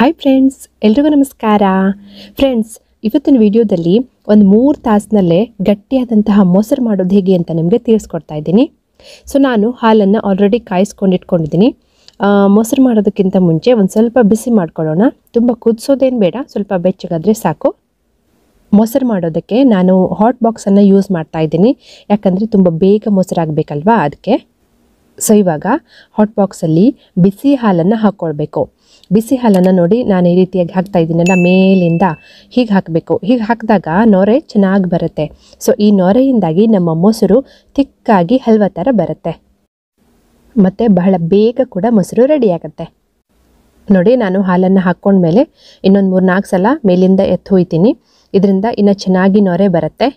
Hi friends ಎಲ್ರಿಗೂ ನಮಸ್ಕಾರ. Friends ಇವತ್ತಿನ ವಿಡಿಯೋದಲ್ಲಿ ಒಂದು ಮೂರು ತಾಸಿನಲ್ಲೇ ಗಟ್ಟಿಯಾದಂತಹ ಮೊಸರು ಮಾಡೋದು ಹೇಗೆ ಅಂತ ನಿಮಗೆ ತಿಳಿಸ್ಕೊಡ್ತಾ ಇದ್ದೀನಿ. ಸೊ ನಾನು ಹಾಲನ್ನು ಆಲ್ರೆಡಿ ಕಾಯಿಸ್ಕೊಂಡಿಟ್ಕೊಂಡಿದ್ದೀನಿ ಮೊಸರು ಮಾಡೋದಕ್ಕಿಂತ ಮುಂಚೆ ಒಂದು ಸ್ವಲ್ಪ ಬಿಸಿ ಮಾಡ್ಕೊಳ್ಳೋಣ. ತುಂಬ ಕುದಿಸೋದೇನು ಬೇಡ, ಸ್ವಲ್ಪ ಬೆಚ್ಚಗಾದರೆ ಸಾಕು. ಮೊಸರು ಮಾಡೋದಕ್ಕೆ ನಾನು ಹಾಟ್ ಬಾಕ್ಸನ್ನು ಯೂಸ್ ಮಾಡ್ತಾ ಇದ್ದೀನಿ. ಯಾಕಂದರೆ ತುಂಬ ಬೇಗ ಮೊಸರಾಗಬೇಕಲ್ವಾ ಅದಕ್ಕೆ. ಸೊ ಇವಾಗ ಹಾಟ್ ಬಾಕ್ಸಲ್ಲಿ ಬಿಸಿ ಹಾಲನ್ನು ಹಾಕ್ಕೊಳ್ಬೇಕು ಬಿಸಿ ಹಾಲನ್ನು ನೋಡಿ ನಾನು ಈ ರೀತಿಯಾಗಿ ಹಾಕ್ತಾ ಇದ್ದೀನಲ್ಲ ಮೇಲಿಂದ ಹೀಗೆ ಹಾಕಬೇಕು. ಹೀಗೆ ಹಾಕಿದಾಗ ನೊರೆ ಚೆನ್ನಾಗಿ ಬರುತ್ತೆ. ಸೊ ಈ ನೊರೆಯಿಂದಾಗಿ ನಮ್ಮ ಮೊಸರು ತಿಕ್ಕಾಗಿ ಹಲ್ವ ಥರ ಬರುತ್ತೆ. ಮತ್ತು ಬಹಳ ಬೇಗ ಕೂಡ ಮೊಸರು ರೆಡಿ ಆಗುತ್ತೆ. ನೋಡಿ ನಾನು ಹಾಲನ್ನು ಹಾಕ್ಕೊಂಡ್ಮೇಲೆ ಇನ್ನೊಂದು ಮೂರು ನಾಲ್ಕು ಸಲ ಮೇಲಿಂದ ಎತ್ತು ಹೋಯ್ತೀನಿ. ಇದರಿಂದ ಇನ್ನು ಚೆನ್ನಾಗಿ ನೊರೆ ಬರುತ್ತೆ.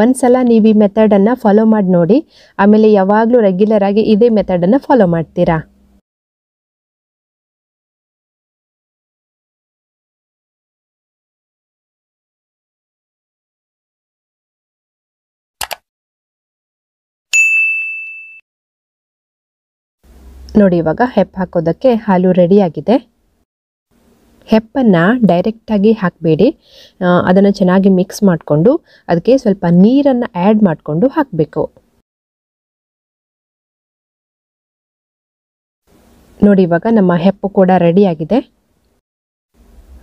ಒಂದು ಸಲ ನೀವು ಈ ಮೆಥಡನ್ನು ಫಾಲೋ ಮಾಡಿ ನೋಡಿ. ಆಮೇಲೆ ಯಾವಾಗಲೂ ರೆಗ್ಯುಲರ್ ಆಗಿ ಇದೇ ಮೆಥಡನ್ನು ಫಾಲೋ ಮಾಡ್ತೀರಾ? ನೋಡಿ ಇವಾಗ ಹೆಪ್ ಹಾಕೋದಕ್ಕೆ ಹಾಲು ರೆಡಿಯಾಗಿದೆ ಹೆಪ್ಪನ್ನು ಡೈರೆಕ್ಟಾಗಿ ಹಾಕಬೇಡಿ. ಅದನ್ನು ಚೆನ್ನಾಗಿ ಮಿಕ್ಸ್ ಮಾಡಿಕೊಂಡು ಅದಕ್ಕೆ ಸ್ವಲ್ಪ ನೀರನ್ನು ಆ್ಯಡ್ ಮಾಡಿಕೊಂಡು ಹಾಕಬೇಕು. ನೋಡಿ ಇವಾಗ ನಮ್ಮ ಹೆಪ್ಪು ಕೂಡ ರೆಡಿಯಾಗಿದೆ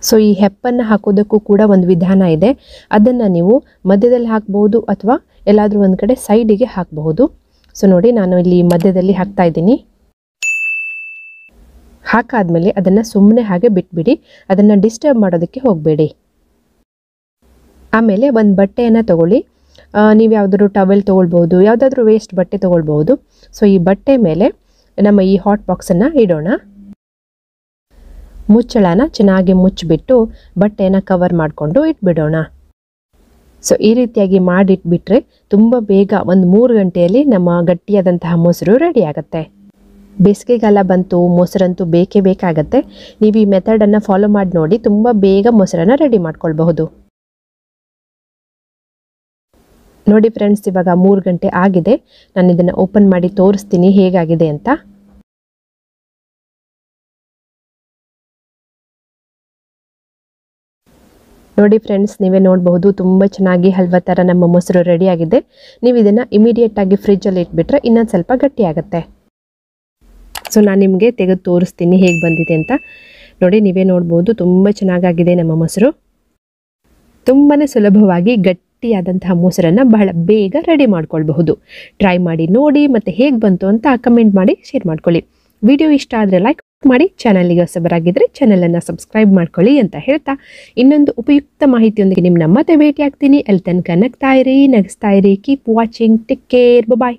ಸೊ ಈ ಹೆಪ್ಪನ್ನು ಹಾಕೋದಕ್ಕೂ ಕೂಡ ಒಂದು ವಿಧಾನ ಇದೆ. ಅದನ್ನು ನೀವು ಮಧ್ಯದಲ್ಲಿ ಹಾಕ್ಬಹುದು ಅಥವಾ ಎಲ್ಲಾದರೂ ಒಂದು ಕಡೆ ಸೈಡಿಗೆ ಹಾಕಬಹುದು. ಸೊ ನೋಡಿ ನಾನು ಇಲ್ಲಿ ಮಧ್ಯದಲ್ಲಿ ಹಾಕ್ತಾ ಇದ್ದೀನಿ. ಹಾಕಾದ್ಮೇಲೆ ಅದನ್ನು ಸುಮ್ಮನೆ ಹಾಗೆ ಬಿಟ್ಬಿಡಿ, ಅದನ್ನು ಡಿಸ್ಟರ್ಬ್ ಮಾಡೋದಕ್ಕೆ ಹೋಗಬೇಡಿ. ಆಮೇಲೆ ಒಂದು ಬಟ್ಟೆಯನ್ನು ತಗೊಳ್ಳಿ. ನೀವು ಯಾವುದಾದ್ರು ಟವೆಲ್ ತೊಗೊಳ್ಬೋದು, ಯಾವುದಾದ್ರೂ ವೇಸ್ಟ್ ಬಟ್ಟೆ ತೊಗೊಳ್ಬೋದು. ಸೊ ಈ ಬಟ್ಟೆ ಮೇಲೆ ನಮ್ಮ ಈ ಹಾಟ್ ಬಾಕ್ಸನ್ನು ಇಡೋಣ. ಮುಚ್ಚಳನ ಚೆನ್ನಾಗಿ ಮುಚ್ಚಿಬಿಟ್ಟು ಬಟ್ಟೆನ ಕವರ್ ಮಾಡಿಕೊಂಡು ಇಟ್ಬಿಡೋಣ. ಸೊ ಈ ರೀತಿಯಾಗಿ ಮಾಡಿಟ್ಬಿಟ್ರೆ ತುಂಬ ಬೇಗ ಒಂದು ಮೂರು ಗಂಟೆಯಲ್ಲಿ ನಮ್ಮ ಗಟ್ಟಿಯಾದಂತಹ ಮೊಸರು ರೆಡಿ ಆಗುತ್ತೆ. ಬೇಸಿಗೆಗಾಲ ಬಂತು, ಮೊಸರಂತೂ ಬೇಕೇ ಬೇಕಾಗತ್ತೆ. ನೀವು ಈ ಮೆಥಡನ್ನು ಫಾಲೋ ಮಾಡಿ ನೋಡಿ, ತುಂಬ ಬೇಗ ಮೊಸರನ್ನು ರೆಡಿ ಮಾಡ್ಕೊಳ್ಬಹುದು. ನೋಡಿ ಫ್ರೆಂಡ್ಸ್ ಇವಾಗ ಮೂರು ಗಂಟೆ ಆಗಿದೆ. ನಾನು ಇದನ್ನು ಓಪನ್ ಮಾಡಿ ತೋರಿಸ್ತೀನಿ ಹೇಗಾಗಿದೆ ಅಂತ. ನೋಡಿ ಫ್ರೆಂಡ್ಸ್ ನೀವೇ ನೋಡಬಹುದು, ತುಂಬ ಚೆನ್ನಾಗಿ ಹಲ್ವಾ ಥರ ನಮ್ಮ ಮೊಸರು ರೆಡಿ ಆಗಿದೆ. ನೀವು ಇದನ್ನು ಇಮಿಡಿಯೇಟಾಗಿ ಫ್ರಿಜ್ಜಲ್ಲಿ ಇಟ್ಬಿಟ್ರೆ ಇನ್ನೊಂದು ಸ್ವಲ್ಪ ಗಟ್ಟಿ ಆಗುತ್ತೆ ಸೊ ನಾನು ನಿಮಗೆ ತೆಗೆದು ತೋರಿಸ್ತೀನಿ ಹೇಗೆ ಬಂದಿದೆ ಅಂತ. ನೋಡಿ, ನೀವೇ ನೋಡ್ಬೋದು, ತುಂಬ ಚೆನ್ನಾಗಾಗಿದೆ ನಮ್ಮ ಮೊಸರು. ತುಂಬಾ ಸುಲಭವಾಗಿ ಗಟ್ಟಿಯಾದಂತಹ ಮೊಸರನ್ನು ಬಹಳ ಬೇಗ ರೆಡಿ ಮಾಡ್ಕೊಳ್ಬಹುದು. ಟ್ರೈ ಮಾಡಿ, ನೋಡಿ ಮತ್ತು ಹೇಗೆ ಬಂತು ಅಂತ ಕಮೆಂಟ್ ಮಾಡಿ ಶೇರ್ ಮಾಡ್ಕೊಳ್ಳಿ. ವಿಡಿಯೋ ಇಷ್ಟ ಆದರೆ ಲೈಕ್ ಮಾಡಿ ಚಾನಲ್ಗೆ ಹೊಸಬರಾಗಿದ್ದರೆ ಚಾನಲನ್ನು ಸಬ್ಸ್ಕ್ರೈಬ್ ಮಾಡ್ಕೊಳ್ಳಿ ಅಂತ ಹೇಳ್ತಾ. ಇನ್ನೊಂದು ಉಪಯುಕ್ತ ಮಾಹಿತಿಯೊಂದಿಗೆ ನಿಮ್ಮ ಮತ್ತೆ ಭೇಟಿ ಆಗ್ತೀನಿ ಅಲ್ಲಿ ತನಕ ನಗ್ತಾ ಇರಿ ನಗಿಸ್ತಾ ಇರಿ keep watching take care bye